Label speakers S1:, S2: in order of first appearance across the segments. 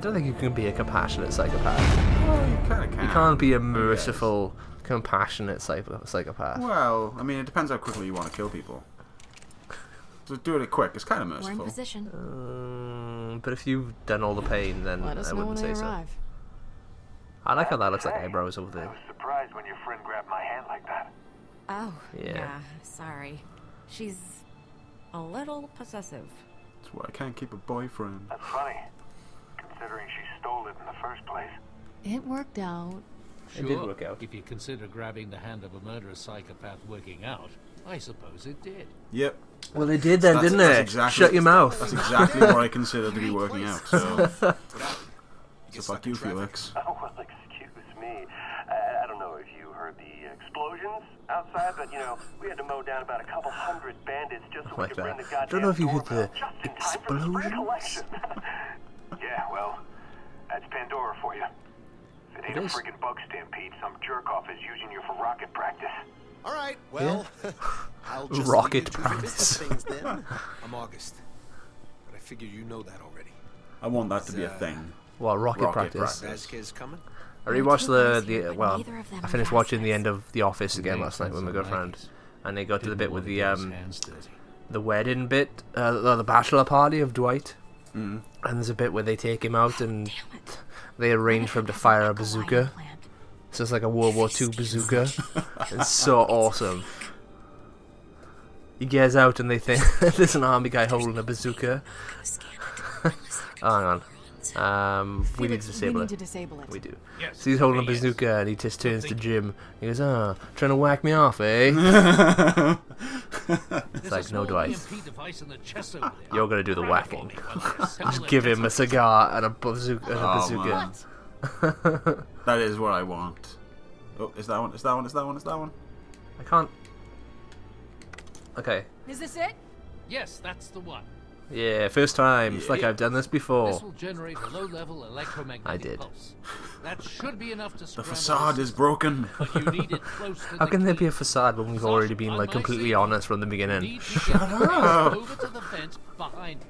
S1: don't think you can be a compassionate psychopath.
S2: Well, you kind of can.
S1: You can't be a merciful, compassionate psychopath.
S2: Well, I mean, it depends how quickly you want to kill people. So do it quick It's kind of
S3: We're in
S2: merciful.
S3: position.
S1: Um, but if you've done all the pain, then
S3: Let us
S1: I wouldn't
S3: when I
S1: say so. I like how that looks like
S4: Hey,
S1: eyebrows over
S4: I
S1: there.
S4: was surprised when your friend grabbed my hand like that.
S3: Oh,
S1: Yeah.
S3: yeah. Sorry. She's a little possessive.
S2: That's why I can't keep a boyfriend.
S4: That's funny, considering she stole it in the first place.
S3: It worked out.
S1: It did work out.
S5: If you consider grabbing the hand of a murderous psychopath working out, I suppose it did.
S2: Yep.
S1: Well, they did then,
S2: That's-
S1: didn't
S2: that's
S1: they?
S2: exactly-
S1: Shut your mouth.
S2: That's exactly what I consider to be working out. So, so fuck you, Felix.
S4: Oh, well, excuse me. I, I don't know if you heard the explosions outside, but, you know, we had to mow down about a couple hundred bandits just so we
S1: Like
S4: could bring
S1: that.
S4: the goddamn
S1: Don't know if you heard the
S4: down just in time for the spring
S1: explosions.
S4: collection. yeah, well, that's Pandora for you. If it ain't
S1: It
S4: a
S1: is.
S4: friggin' bug stampede, some jerk-off is using you for rocket practice.
S6: All right, well, I'll just
S1: Rocket
S6: leave you to the
S1: practice.
S6: business things then. I'm August, but I figure you know that already.
S2: I want that to be a thing.
S1: Well, rocket,
S2: Rocket
S1: practice.
S2: practice.
S6: Coming?
S1: I rewatched the the well.
S3: neither of them
S1: I finished watching the end of The Office again last night with my girlfriend, and they got to the bit with the um the wedding bit, uh, the the bachelor party of Dwight,
S2: Mm.
S1: and there's a bit where they take him out and
S3: Damn it.
S1: They arrange for him to fire a bazooka. So it's like a World War II bazooka. it's so awesome. He gets out and they think there's an army guy holding a bazooka. oh, hang on. Um, we need to disable it.
S3: need to disable it.
S1: We do.
S5: Yes.
S1: So he's holding a
S5: yes.
S1: bazooka and he just turns to Jim. He goes, ah, trying to whack me off, eh?
S5: There's
S1: It's like, no,
S5: small
S1: Dwight.
S5: EMP device in the chest over there.
S1: You're gonna do the
S5: Grab it for
S1: whacking.
S5: me while I assemble
S1: Just give him a cigar and a bazooka. And a
S2: Oh,
S1: bazooka.
S2: man. That is what I want. Oh, is that one? Is that one? Is that one? Is that one?
S1: I can't. Okay.
S3: Is this it?
S5: Yes, that's the one.
S1: Yeah, first time. It's like I've done this
S5: This
S1: before.
S5: will generate a low-level electromagnetic
S1: I did.
S5: pulse. That should be enough to
S2: The facade is broken.
S5: You need it close to
S1: How
S5: the
S1: can there be a facade when we've already been like completely honest from the beginning?
S5: need to get the face
S2: up.
S5: over to the vent behind.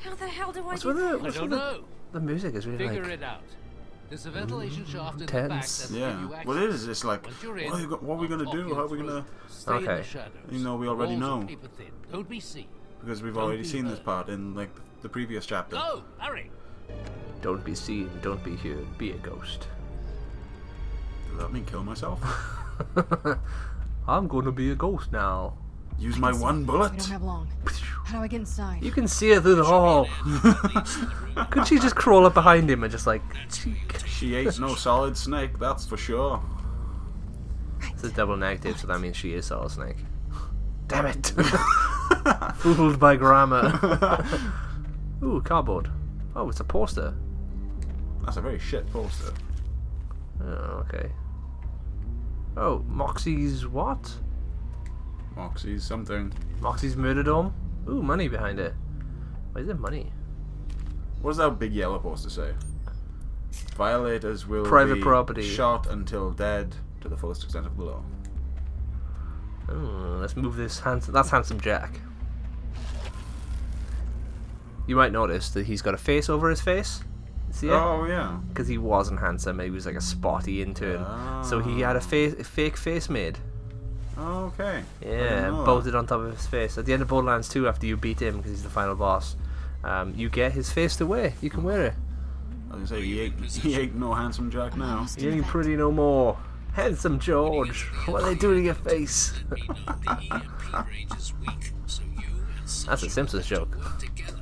S3: How the hell do I
S1: What's
S3: do
S1: with the,
S5: I don't
S1: with the,
S5: know.
S1: the music? Is really
S5: Figure
S1: like
S5: it out. There's a ventilation mm, shaft in the back
S1: tense.
S5: that'll
S2: Yeah.
S5: give you access.
S2: Well, it is. It's like, what
S5: in,
S2: are, you what are we gonna do? How are we gonna?
S1: Okay.
S2: You know, we already know.
S5: Don't be seen.
S2: Because we've
S5: Don't
S2: already
S5: be
S2: seen this part in like the previous chapter.
S5: Go, hurry.
S1: don't be seen, don't be heard, be a ghost.
S2: Does that mean kill myself?
S1: I'm gonna be a ghost now.
S2: Use my one bullet.
S3: We don't have long. How do I get inside?
S1: You can see her through the hall. Could she just crawl up behind him and just like?
S2: She ain't no solid snake, that's for sure.
S1: It's a double negative, so that means she is Solid Snake. Damn it! Fooled by grammar. Ooh, cardboard. Oh, it's a poster.
S2: That's a very shit poster.
S1: Oh, okay. Oh, Moxxi's what?
S2: Moxxi's something.
S1: Moxxi's murder dome? Ooh, money behind it. Why is there money?
S2: What does that big yellow poster say? Violators will
S1: Private
S2: be
S1: property.
S2: shot until dead to the fullest extent of the law.
S1: Oh, let's move this handsome. That's handsome Jack. You might notice that he's got a face over his face. See it?
S2: Oh yeah.
S1: Because he wasn't handsome. He was like a spotty intern. Oh. So he had a, face, a fake face made.
S2: Oh, Okay.
S1: Yeah,
S2: didn't
S1: bolted on top of his face. At the end of Borderlands 2, after you beat him because he's the final boss, um, you get his face to wear. You can wear it.
S2: I was gonna say he ain't, he ain't no handsome Jack now.
S1: He ain't pretty no more. Handsome George. What are they doing to your face? That's a Simpsons joke.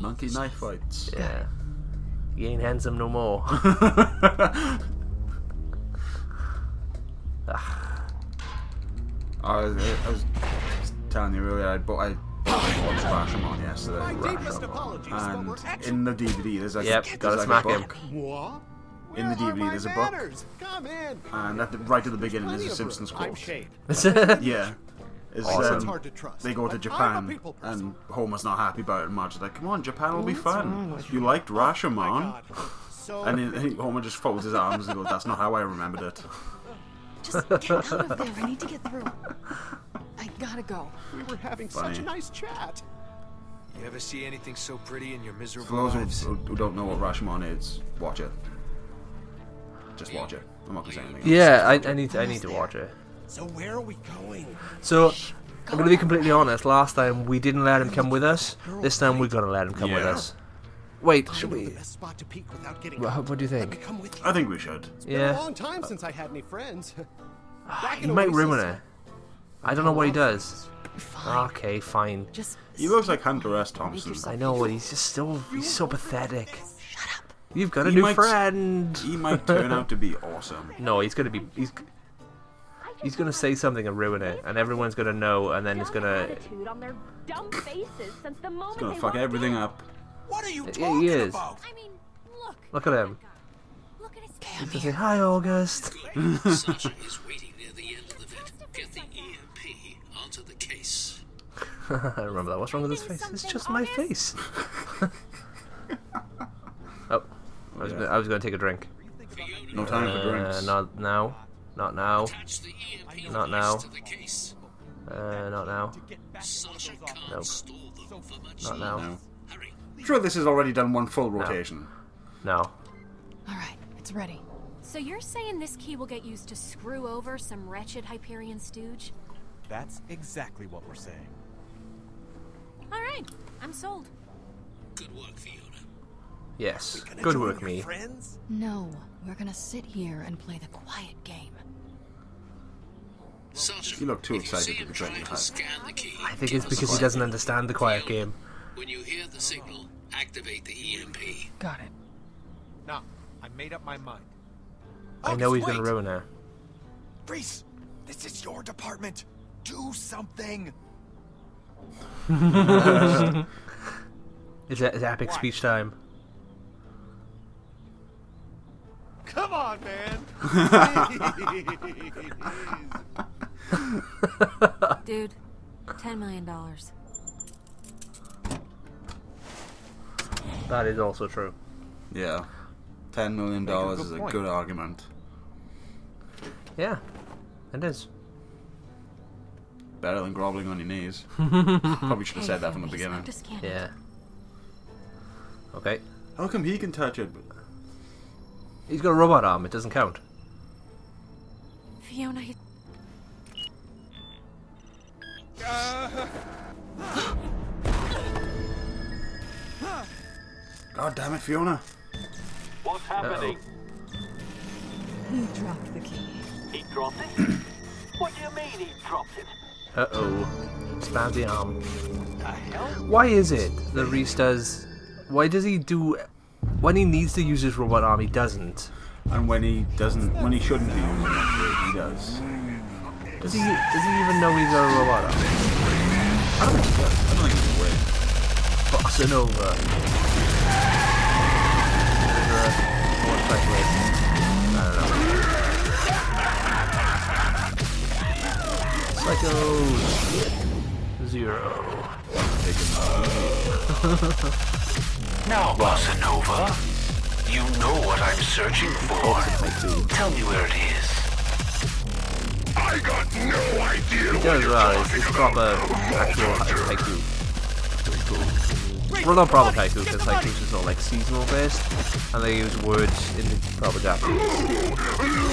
S2: Monkey knife fights.
S1: Yeah. He ain't handsome no more. Ah.
S2: I was, I was telling you earlier, I, bought, I watched Rashomon yesterday.
S6: Deepest apologies, but we're
S2: And in the DVD, there's like,
S1: Yep,
S2: there's
S1: gotta
S2: like
S1: smack
S2: a
S1: him.
S2: book.
S6: What?
S2: In the DVD, there's a book.
S6: Come in.
S2: And at the, right at the beginning, there's
S6: Plenty
S2: a Simpsons quote. Yeah. It's,
S1: Awesome.
S6: It's
S2: um,
S6: hard to trust.
S2: they go to
S6: but I'm a
S2: Japan, and Homer's not happy about it. And Marge's like, "Come on, Japan will be fun.
S3: with
S2: You liked Rashomon."
S6: God. So
S2: And then he- Homer just folds his arms and goes, "That's not how I remembered it."
S3: Just get out of there. I need to get through. I gotta go.
S6: we were having
S2: Funny.
S6: such a nice chat. You ever see anything so pretty in your
S2: For
S6: miserable
S2: those
S6: lives?
S2: who, who don't know what Rashomon is, watch it. Just watch it. I'm not gonna say anything. else.
S1: Yeah, I, I need I need to watch it.
S7: So where are we going?
S1: So I'm gonna be completely honest. Last time we didn't let him come with us. This time we're gonna let him come with us. Wait,
S7: I
S1: should we?
S7: the best spot to peek without getting
S1: What, what do you think?
S7: come with you.
S2: I think we should.
S7: It's been a
S1: Yeah,
S7: long time since I had any friends. Back
S1: he
S7: in
S1: might
S7: Oasis,
S1: ruin it. I don't know what he does.
S3: Fine.
S1: Okay, fine.
S3: Just
S2: He looks like Hunter S. Thompson.
S1: I know he's just still he's so pathetic. Shut up. You've got a
S2: He
S1: new
S2: might-
S1: friend.
S2: He might turn out to be awesome.
S1: No, he's gonna be he's he's gonna say something and ruin it, and everyone's gonna know, and then it's gonna.
S8: attitude on their dumb faces since the
S2: He's gonna fuck everything
S8: in.
S2: up.
S7: What are you
S1: Yeah,
S7: talking
S1: he is.
S7: about?
S3: I mean, look.
S1: Look at him.
S3: Look at his
S1: He's gonna say hi, August.
S9: Sasha is waiting near the end of the vent. Get the EMP onto the case.
S1: I remember that. What's wrong with his face? It's just my face. oh, I was
S2: Yeah.
S1: gonna, I was gonna take a drink.
S2: No time for
S1: Uh,
S2: drinks.
S1: not now. Not now.
S9: Attach the EMP
S1: Not now.
S9: to the case.
S1: Uh, not now.
S9: Sasha can't
S1: Nope.
S9: store them for much
S1: Not now.
S2: I'm sure this has already done one full rotation.
S1: No.
S3: All right, it's ready.
S8: So you're saying this key will get used to screw over some wretched Hyperion stooge?
S10: That's exactly what we're saying.
S8: All right, I'm sold.
S9: Good work, Fiona.
S1: Yes. Good work, me.
S7: Friends?
S3: No, we're gonna sit here and play the quiet game.
S9: Sasha,
S2: You look too excited to be trying
S9: trying
S2: to
S9: to
S2: hide.
S9: scan the key,
S1: I think it's because he doesn't understand the quiet game.
S9: When you hear the signal, activate the EMP.
S3: Got it.
S10: Now, I made up my mind.
S1: I know he's gonna ruin it.
S7: Rhys, this is your department. Do something.
S1: It's, it's epic speech time.
S10: Come on, man.
S8: Dude, $10 million.
S1: That is also true.
S2: Yeah. Ten million dollars is a
S10: point.
S2: good argument.
S1: Yeah, it is.
S2: Better than groveling on your knees. Probably should have said that from the beginning.
S8: about to scan it.
S1: Yeah. Okay.
S2: How come he can touch it?
S1: He's got a robot arm. It doesn't count.
S8: Fiona,
S2: God damn it, Fiona.
S4: What's
S1: Uh-oh.
S4: happening?
S3: He dropped the key.
S4: He dropped it? what do you mean he dropped it?
S1: Uh oh. Spazzy arm.
S4: The hell?
S1: Why is it that Rhys does? Why does he do? When he needs to use his robot arm, he doesn't.
S2: And when he doesn't, when he shouldn't be using it, he does.
S1: Does he? Does he even know he's a robot?
S2: I don't think he does. I don't think he's aware.
S1: Bossanova. What specialist? I don't know. Uh, Psychos. Zer0.
S9: Now, Bossanova, you know what I'm searching for. Tell me where it is.
S1: He does uh, well. It's, it's proper actual haiku. Cool. Well, not proper haiku because haikus is all like seasonal based, and they use words in the proper Japanese.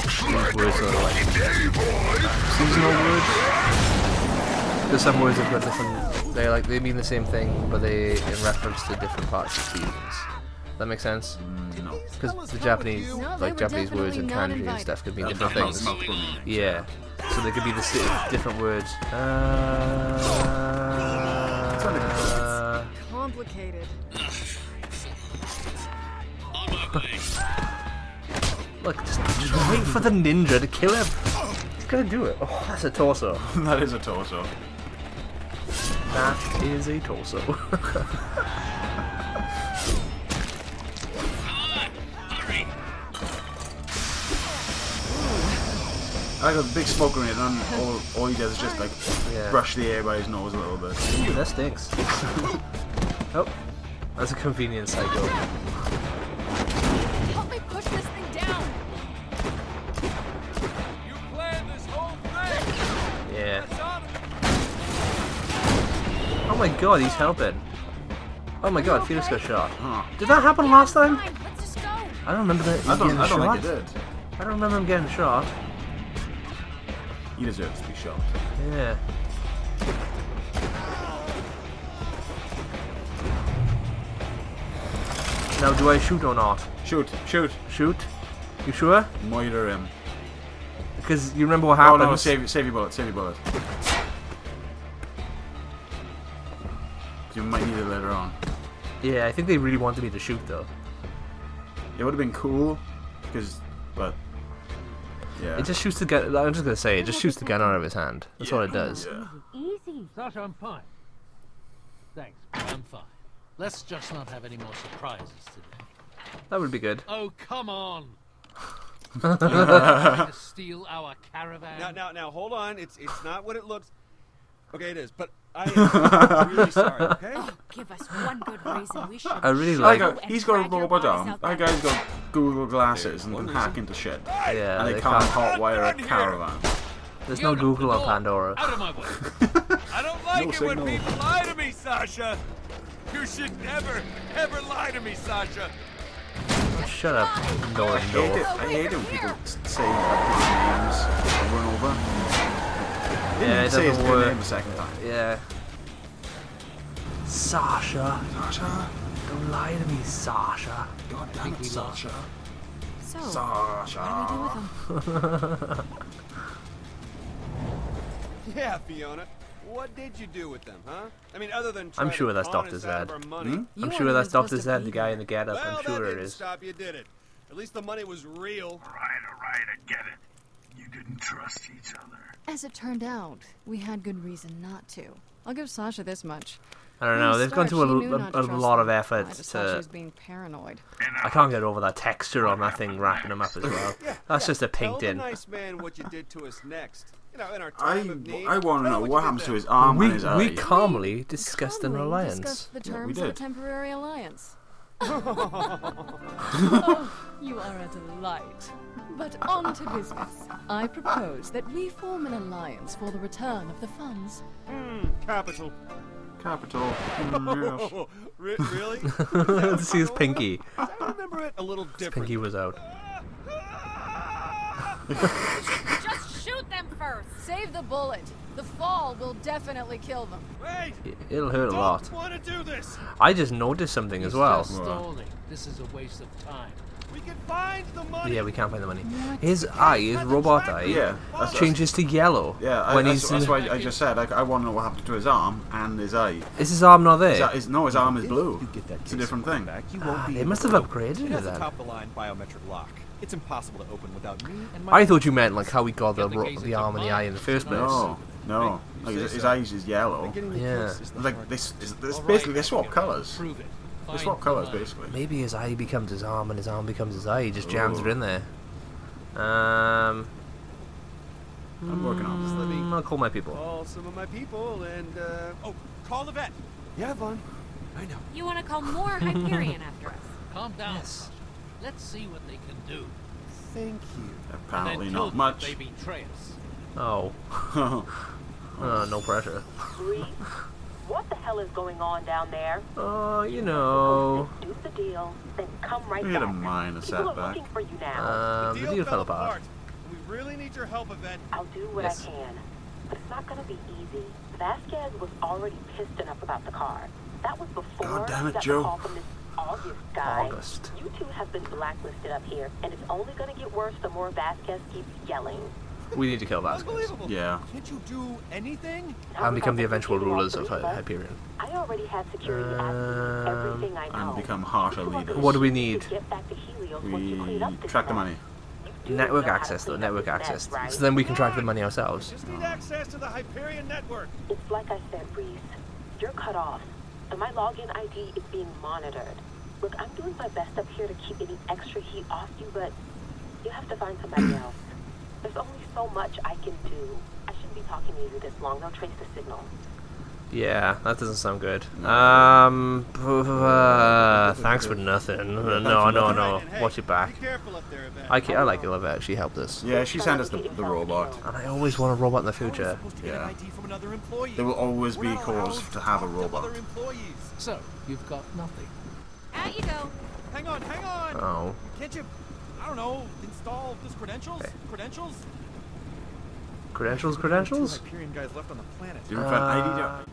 S1: These words are like seasonal words. Because some words have got different. They like they mean the same thing, but they in reference to different parts of seasons. That makes sense.
S2: No.
S1: Because the Japanese,
S3: No,
S1: like Japanese words and kanji and stuff could mean
S2: That's
S1: different things.
S2: meanings.
S1: Yeah. So they could be the si- different words. Uh,
S3: Complicated.
S9: On my way.
S1: look, just, just wait for the ninja to kill him. He's gonna do it. Oh, that's a torso.
S2: that is a torso.
S1: That is a torso.
S2: I got a big smoke grenade, and all, all he does is just like
S1: Yeah.
S2: brush the air by his nose a little bit.
S1: Ooh, that stinks. oh, that's a convenient psycho.
S3: Help me push this thing down.
S10: You planned this whole thing.
S1: Yeah. Oh my god, he's helping. Oh my god, Felix got shot.
S2: Huh.
S1: Did that happen last time?
S8: Fine, let's just go.
S1: I don't remember that.
S2: I don't, I don't
S1: shot.
S2: think it did.
S1: I don't remember him getting shot.
S2: He deserves to be shot.
S1: Yeah. Now, do I shoot or not?
S2: Shoot, shoot.
S1: Shoot? You sure?
S2: Murder him.
S1: Because you remember what
S2: Oh
S1: happened?
S2: no, save, save your bullet, save your bullet. You might need it later on.
S1: Yeah, I think they really wanted me to shoot though.
S2: It would have been cool, because, but, yeah.
S1: It just shoots the gun. I'm just gonna say, it just shoots the gun out of his hand. That's all it does.
S2: Yeah.
S3: Easy.
S5: Sasha, I'm fine. Thanks, I'm fine. Let's just not have any more surprises today.
S1: That would be good.
S5: Oh, come on! You trying to steal our caravan?
S10: Now, now, now, hold on. It's it's not what it looks. Okay, it is, but I am really sorry. Okay.
S8: Oh, give us one good reason we should.
S1: I really like-
S8: you
S2: Like, he's got a
S8: drag your
S2: robot arm.
S8: out
S2: That
S8: that
S2: guy's got Google glasses and can hack into shit.
S1: Yeah,
S2: and they,
S1: they
S2: can't
S1: can't.
S2: hotwire a caravan.
S1: There's no Google on
S5: door.
S1: Pandora.
S5: Out of my way!
S10: I don't like
S2: No
S10: it when people lie to me, Sasha. You should never, ever lie to me, Sasha.
S1: Oh, shut up, door
S2: I
S1: and
S2: hate it.
S1: door.
S2: I hate it when people say like, people's names over and over.
S1: Yeah, it
S2: even say his
S1: doesn't work.
S2: name the second time.
S1: Yeah. Sasha,
S2: Sasha.
S1: Don't lie to me, Sasha.
S2: God damn it, Sasha.
S8: So,
S2: Sasha.
S8: what do we do with them?
S10: Yeah, Fiona. What did you do with them, huh? I mean, other than
S1: I'm sure that's Dr.
S10: us
S1: Zed.
S2: Hmm?
S1: I'm sure that's Dr.
S3: to
S1: Zed, the guy in the getup.
S10: Well,
S1: I'm
S10: that
S1: sure it
S10: didn't
S1: is.
S10: stop you, did it? At least the money was real.
S9: Right, all right, I get it. You didn't trust each other.
S3: As it turned out, we had good reason not to. I'll give Sasha this much.
S1: I don't know. They've gone
S3: start,
S1: to a, a, a lot of effort
S3: I just thought she
S1: to.
S3: being paranoid.
S1: I can't get over that texture on that thing wrapping him up as well. That's just a
S10: Tell
S1: paint in.
S10: nice man what you did to us next. You know, in our
S2: I,
S10: of need.
S2: I want to know what happens to his arm
S1: We,
S2: and his eye.
S1: we calmly discussed an alliance.
S3: discussed the
S2: Yeah, we
S3: terms of a
S2: did.
S3: temporary alliance. oh, you are a delight. But on to business. I propose that we form an alliance for the return of the funds.
S10: Hmm, capital.
S2: Capital. Mm, yes.
S10: Oh, re- really?
S1: to see his pinky.
S10: I remember it a little different.
S1: Pinky was out.
S8: Just shoot them first.
S3: Save the bullet. The fall will definitely kill them.
S10: Wait!
S1: It'll hurt a lot.
S10: want to do this.
S1: I just noticed something as well.
S5: just stalling. This is a waste of time.
S10: We can find the money.
S1: Yeah, we can't find the money. His eye, his robot eye,
S2: Yeah, that's,
S1: changes to yellow
S2: Yeah, I,
S1: when
S2: that's,
S1: he's.
S2: that's
S1: in-
S2: why I just said like, I want to know what happened to his arm and his eye.
S1: Is his arm not
S2: His,
S1: there?
S2: eye- his, no, his arm is blue.
S7: You get that
S2: It's a different thing.
S7: Back, you
S1: Ah,
S7: won't be
S1: they must have upgraded
S7: It
S1: it
S7: has a
S1: then.
S7: top-of-the-line biometric lock. It's impossible to open without me and my.
S1: I thought you meant like how we got the
S5: Get the
S1: ro- the arm and the eye in the first place.
S2: No, no. Like, his, his eyes is yellow.
S7: Getting the
S1: Yeah.
S7: case
S2: Like
S7: hard
S2: this, is, this basically they swap colours.
S5: Prove it.
S2: They
S5: Find
S2: swap colours basically.
S1: Maybe his eye becomes his arm and his arm becomes his eye. He just jams
S2: Oh.
S1: it in there. Um,
S2: I'm working on this.
S10: let me-
S1: mm, I'll call my people.
S10: Call some of my people and, uh... Oh, call the vet.
S7: Yeah, Vaughn. I know.
S8: You want to call more Hyperion after us?
S5: Calm down.
S1: Yes.
S5: Let's see what they can do.
S7: Thank you.
S2: Apparently
S5: and then
S2: not much.
S5: Them if they betray us.
S1: Oh, uh, no pressure.
S11: Rhys, what the hell is going on down there?
S1: Oh, you know.
S11: Do the deal, then come right
S2: We had a
S11: back.
S2: minor
S11: People are
S2: setback.
S11: looking for you now.
S1: Um, the deal fell apart.
S10: We really need your help, Yvette.
S11: I'll do what
S1: yes.
S11: I can, but it's not going to be easy. Vasquez was already pissed enough about the car. That was before
S2: God damn it, Joe.
S11: the call from this August guy.
S1: August.
S11: You two have been blacklisted up here, and it's only going to get worse the more Vasquez keeps yelling.
S1: We need to kill Vasquez.
S10: Unbelievable.
S2: Yeah.
S10: Can't you do anything?
S1: And become the eventual rulers of Hyperion.
S11: I already have security access to
S1: Um,
S11: everything I know.
S2: and become harsher
S11: You
S2: leaders.
S1: What do we need?
S11: to get back to Helios once you
S2: We
S11: clean up this
S2: track the money.
S1: Network
S11: know how to
S1: access, though. Network access.
S11: right?
S1: So then we can track the money ourselves.
S10: Just need access to the Hyperion network.
S11: It's like I said, Rhys. You're cut off, and my login ID is being monitored. Look, I'm doing my best up here to keep any extra heat off you, but you have to find somebody else. There's only so much I can do. I shouldn't be talking to you this long. They'll trace the signal.
S1: Yeah, that doesn't sound good. Um, uh, thanks for nothing. No, no, no. Watch your back. I, ca- I like Olivette. She helped us.
S2: Yeah, she sent us the, the robot.
S1: And I always want a robot in the future.
S2: Yeah. There will always be cause to have a robot.
S5: So, you've got nothing.
S8: Out you go.
S10: Hang on, hang on.
S1: Oh.
S10: Can't you, I don't know, install those credentials? Credentials?
S1: Credentials, credentials?
S10: Two Hyperion guys left on the planet.
S2: Do you find ID drive?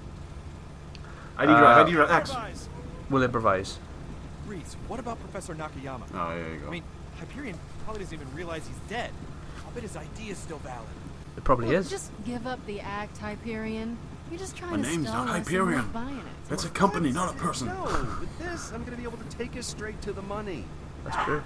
S2: ID
S1: Uh,
S2: drive, ID drive, X.
S1: We'll improvise.
S10: Rhys, what about Professor Nakayama?
S2: Oh, there you go.
S10: I mean, Hyperion probably doesn't even realize he's dead. I'll bet his ID is still valid.
S1: It probably
S3: Look,
S1: is.
S3: Just give up the act, Hyperion. You're just trying
S2: My
S3: to
S2: name's
S3: stall
S2: not
S3: us and
S2: Hyperion.
S3: buying.
S2: That's a company, not a person.
S10: No, with this, I'm gonna be able to take us straight to the money.
S1: That's true.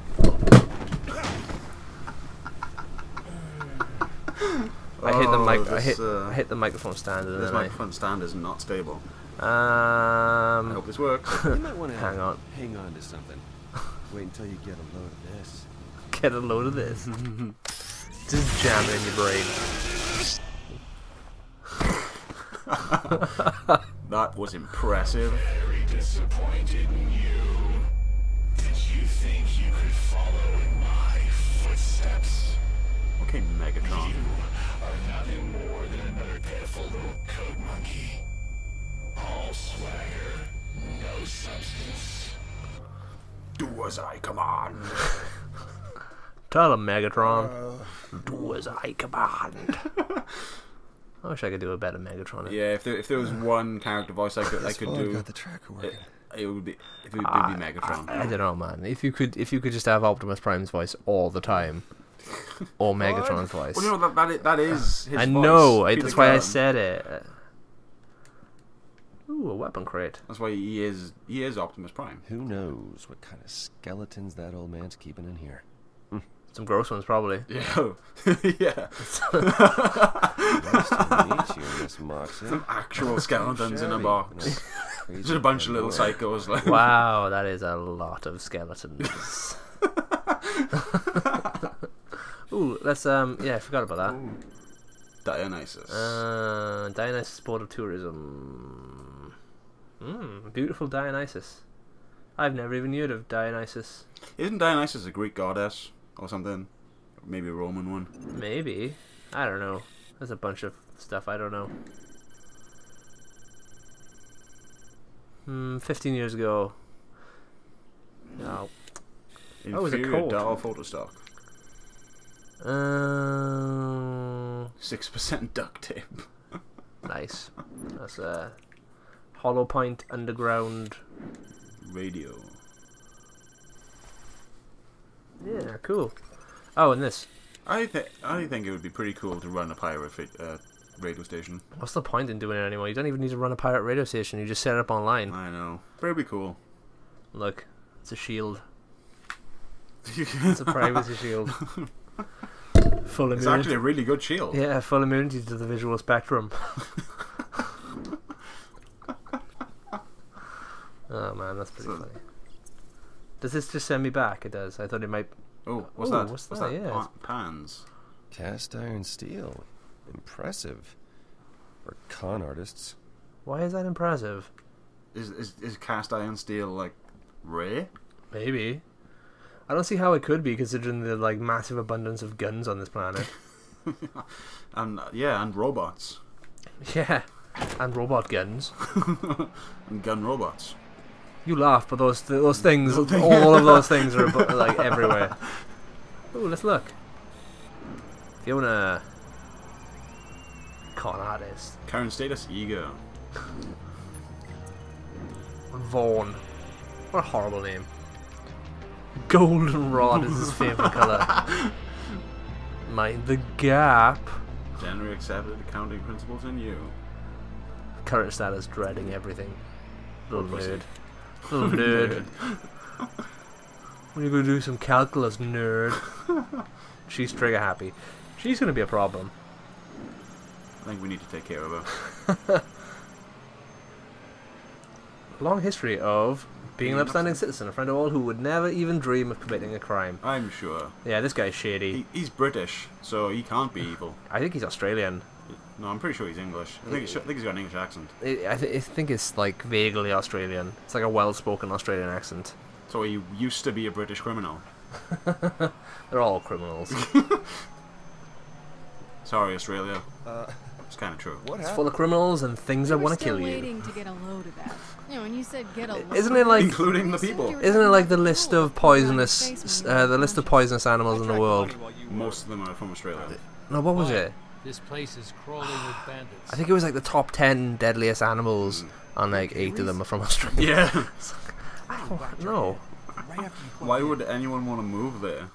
S1: I hit the
S2: Oh,
S1: mic. I hit.
S2: uh,
S1: I hit the microphone stand, and
S2: This
S1: then I.
S2: microphone stand is not stable.
S1: Um.
S2: I hope this works.
S10: You might want to
S1: Hang on.
S10: hang on to something. Wait until you get a load of this.
S1: Get a load of this. Just jam it in your brain.
S2: that was impressive.
S9: Very disappointed in you. Did you think you could follow in my footsteps?
S2: Okay, Megatron.
S9: Are nothing more than another pitiful little code monkey. All swagger, no substance.
S2: Do as I command.
S1: Tell him, Megatron. Do as I command. I wish I could do a better Megatron.
S2: Yeah, if there if there was one character voice I could I could do,
S6: the tracker
S2: it, it would be it would be
S1: I,
S2: Megatron.
S1: I, I don't know, man. If you could, if you could just have Optimus Prime's voice all the time, or Megatron's voice.
S2: Well, you know that that is, that is his
S1: I
S2: voice,
S1: know. I,
S2: Peter
S1: that's why I said it. Ooh, a weapon crate.
S2: That's why he is he is Optimus Prime.
S6: Who knows what kind of skeletons that old man's keeping in here? Hmm.
S1: Some gross ones, probably.
S2: Yeah, yeah.
S6: Nice to meet you, Miss Moxxi.
S2: Some actual skeletons in a box.
S6: you know,
S2: Just a bunch of little
S6: boy.
S2: psychos. Like
S1: Wow, that is a lot of skeletons. Ooh, let's um, yeah, I forgot about that.
S2: Dionysus.
S1: Uh, Dionysus Board of Tourism. Hmm, beautiful Dionysus. I've never even heard of Dionysus.
S2: Isn't Dionysus a Greek goddess or something? Maybe a Roman one.
S1: Maybe. I don't know. There's a bunch of stuff I don't know. Hmm, 15 years ago. Oh. Oh, is it
S2: Inferior
S1: cold?
S2: doll photo stock.
S1: Um,
S2: Six percent duct tape.
S1: nice. That's a Hollow Point Underground.
S2: Radio.
S1: Yeah, cool. Oh, and this.
S2: I think I think it would be pretty cool to run a pirate uh, radio station.
S1: What's the point in doing it anymore? You don't even need to run a pirate radio station. You just set it up online.
S2: I know. Very cool.
S1: Look, it's a shield. It's a privacy shield. Full
S2: It's
S1: immunity.
S2: actually a really good shield.
S1: Yeah, full immunity to the visual spectrum. oh man, that's pretty
S2: So-
S1: funny. Does this just send me back? It does. I thought it might.
S2: Oh, what's
S1: Ooh,
S2: that?
S1: what's
S2: what's
S1: that?
S2: that?
S1: Yeah,
S2: pans.
S6: Cast iron steel. Impressive. For con artists.
S1: Why is that impressive?
S2: Is, is is cast iron steel like rare?
S1: Maybe. I don't see how it could be, considering the like massive abundance of guns on this planet.
S2: And uh, yeah, and robots.
S1: yeah, and robot guns.
S2: and gun robots.
S1: You laugh, but those those things, all of those things are like everywhere. Oh, let's look. Fiona, con artist.
S2: Current status ego.
S1: Vaughn. What a horrible name. Goldenrod is his favorite color. Mind the gap.
S2: Generally accepted accounting principles in you.
S1: Current status dreading everything. Little
S2: Pussy.
S1: nerd. Little nerd. when you gonna do some calculus, nerd? She's trigger happy. She's gonna be a problem.
S2: I think we need to take care of her.
S1: Long history of being an upstanding citizen, a friend of all who would never even dream of committing a crime.
S2: I'm sure.
S1: Yeah, this guy's shady.
S2: He, he's British, so he can't be evil.
S1: I think he's Australian.
S2: No, I'm pretty sure he's English. I think, he's, I think he's got an English accent.
S1: I, I, th- I think it's like vaguely Australian. It's like a well-spoken Australian accent.
S2: So he used to be a British criminal.
S1: They're all criminals.
S2: Sorry, Australia.
S10: Uh,
S2: It's kind of true.
S10: what
S1: it's full of criminals and things
S3: We
S1: that want to kill you.
S3: waiting to get a load of that. You know, when you said get a load.
S1: Isn't it like
S2: Including the people.
S1: Isn't it like the list of poisonous, uh, the list of poisonous animals in the world?
S2: Most of them are from Australia.
S1: No, what was it?
S5: This place is crawling with bandits.
S1: I think it was like the top ten deadliest animals, and like eight of them are from Australia.
S2: Yeah.
S1: I don't know.
S2: Why would anyone want to move there?